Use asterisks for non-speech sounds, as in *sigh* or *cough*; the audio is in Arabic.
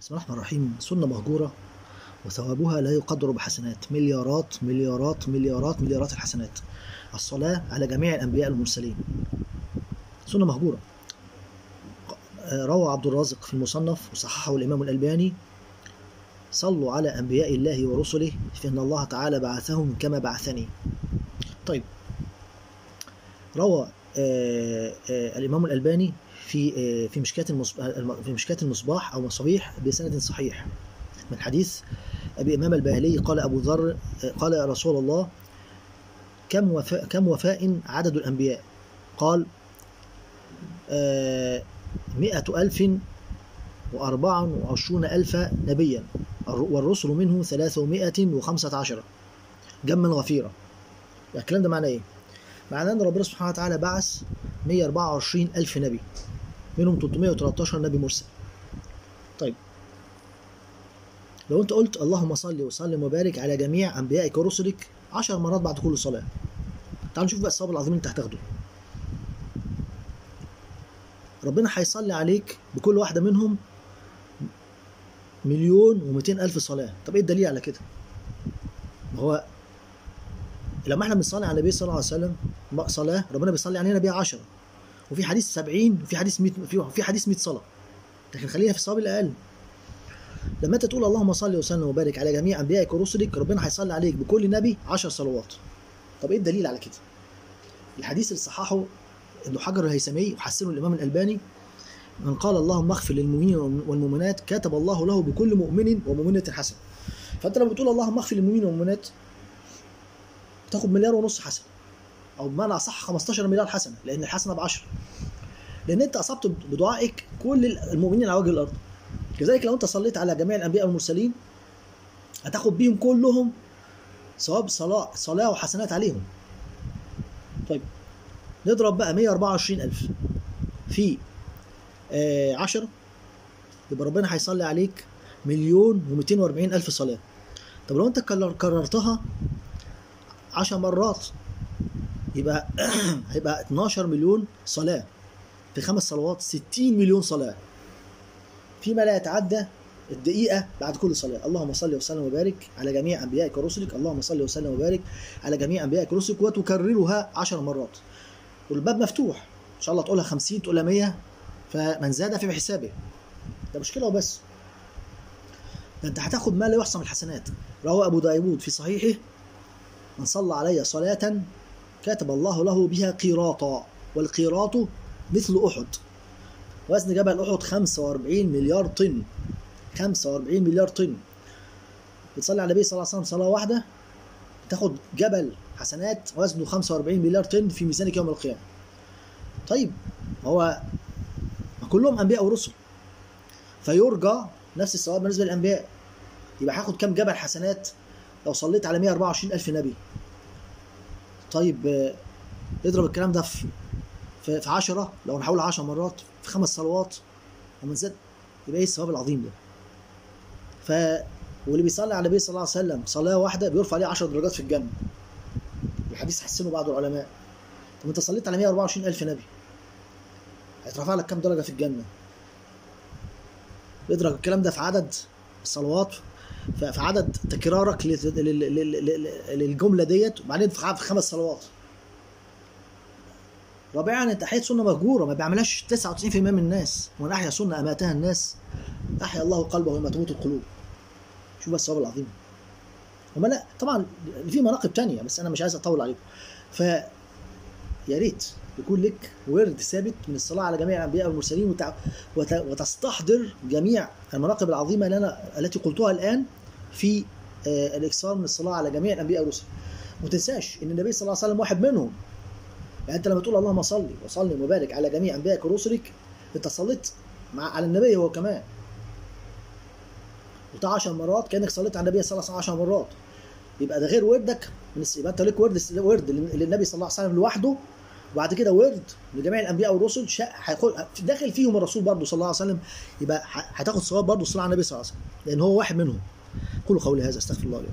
بسم الله الرحمن الرحيم. سنة مهجورة وثوابها لا يقدر بحسنات. مليارات مليارات مليارات مليارات الحسنات. الصلاة على جميع الأنبياء المرسلين. سنة مهجورة. روى عبد الرازق في المصنف وصححه الإمام الألباني صلوا على أنبياء الله ورسله فإن الله تعالى بعثهم كما بعثني. طيب. روى آه آه الإمام الألباني في آه في مشكاة المصباح في مشكاة المصباح أو مصابيح بسند صحيح. من حديث أبي إمام الباهلي قال أبو ذر قال يا رسول الله كم وفاء كم وفاء عدد الأنبياء؟ قال مئة ألف وأربعة وعشرون ألف نبيا والرسل منه ثلاثمائة وخمسة عشر. جما غفيرة. الكلام ده معناه إيه؟ معناه أن ربنا سبحانه وتعالى بعث 124 ألف نبي. منهم 313 نبي مرسل. طيب. لو أنت قلت اللهم صل وسلم وبارك على جميع أنبيائك ورسلك 10 مرات بعد كل صلاة. تعال نشوف بقى الثواب العظيم اللي أنت هتاخده. ربنا هيصلي عليك بكل واحدة منهم مليون ومئتين ألف صلاة. طب إيه الدليل على كده؟ ما هو لما إحنا بنصلي على النبي صلى الله عليه وسلم صلاة ربنا بيصلي علينا بيها 10 وفي حديث 70 وفي حديث 100 في حديث 100 صلاة. لكن خلينا في الصواب الأقل. لما أنت تقول اللهم صل وسلم وبارك على جميع أنبيائك ورسلك ربنا هيصلي عليك بكل نبي 10 صلوات. طب إيه الدليل على كده؟ الحديث اللي صححه ابن حجر الهيثمي وحسنه الإمام الألباني من قال اللهم اغفر للمؤمنين والمؤمنات كتب الله له بكل مؤمن ومؤمنة حسنة. فأنت لما بتقول اللهم اغفر للمؤمنين والمؤمنات تاخد مليار ونص حسنة. أو بمعنى أصح 15 مليار حسنة لأن الحسنة ب 10 لأن أنت أصبت بدعائك كل المؤمنين على وجه الأرض. كذلك لو أنت صليت على جميع الأنبياء والمرسلين هتاخد بيهم كلهم ثواب صلاه صلاة وحسنات عليهم. طيب نضرب بقى 124 ألف. في آه 10 يبقى ربنا هيصلي عليك مليون و240 ألف صلاة. طب لو أنت كررتها 10 مرات يبقى هيبقى *clears throat* 12 مليون صلاة. في خمس صلوات 60 مليون صلاة. فيما لا يتعدى الدقيقة بعد كل صلاة. اللهم صل وسلم وبارك على جميع أنبيائك ورسلك. اللهم صل وسلم وبارك على جميع أنبيائك ورسلك وتكررها 10 مرات. والباب مفتوح. إن شاء الله تقولها 50 تقولها 100 فمن زاد في بحسابه ده مشكلة وبس ده أنت هتاخد ما لا يحصى من الحسنات. روى أبو داود في صحيحه من صلى علي صلاة كتب الله له بها قيراطا والقيراط مثل أحد. وزن جبل أحد 45 مليار طن. 45 مليار طن. بتصلي على النبي صلى الله عليه وسلم صلاة واحدة تاخد جبل حسنات وزنه 45 مليار طن في ميزانك يوم القيامة. طيب هو كلهم أنبياء ورسل. فيرجى نفس الثواب بالنسبة للأنبياء. يبقى هاخد كام جبل حسنات؟ لو صليت على 124 ألف نبي. طيب اضرب الكلام ده في في, في 10 لو نحول 10 مرات في خمس صلوات ومن زاد يبقى إيه الثواب العظيم ده؟ ف واللي بيصلي على النبي صلى الله عليه وسلم صلاة واحدة بيرفع عليه 10 درجات في الجنة. الحديث حسنه بعض العلماء. طب أنت صليت على 124 ألف نبي هيترفع لك كام درجة في الجنة؟ اضرب الكلام ده في عدد الصلوات في عدد تكرارك للجملة ديت وبعدين في خمس صلوات. رابعا أنت أحييت سنة مهجورة ما بيعملهاش 99% من الناس. ومن أحيا سنة أماتها الناس أحيا الله قلبه يوم تموت القلوب. شوف بس الثواب العظيم. وما لا طبعا في مناقب تانية بس أنا مش عايز أطول عليكم. ف يا ريت يكون لك ورد ثابت من الصلاة على جميع الانبياء والمرسلين. وت... وتستحضر جميع المناقب العظيمة اللي أنا التي قلتها الآن. في آه الاكثار من الصلاة على جميع الأنبياء والرسل. وما تنساش إن النبي صلى الله عليه وسلم واحد منهم. يعني أنت لما تقول اللهم صل وسلم وبارك على جميع أنبيائك ورسلك أنت صليت مع على النبي هو كمان. قلتها 10 مرات كأنك صليت على النبي صلى الله عليه وسلم 10 مرات. يبقى ده غير وردك. يبقى أنت ليك ورد ورد للنبي صلى الله عليه وسلم لوحده. وبعد كده ورد لجميع الأنبياء والرسل. داخل فيهم الرسول برضه صلى الله عليه وسلم. يبقى هتاخد ثواب برضه الصلاه على النبي صلى الله عليه وسلم. لأن هو واحد منهم. قولوا قولي هذا أستغفر الله لي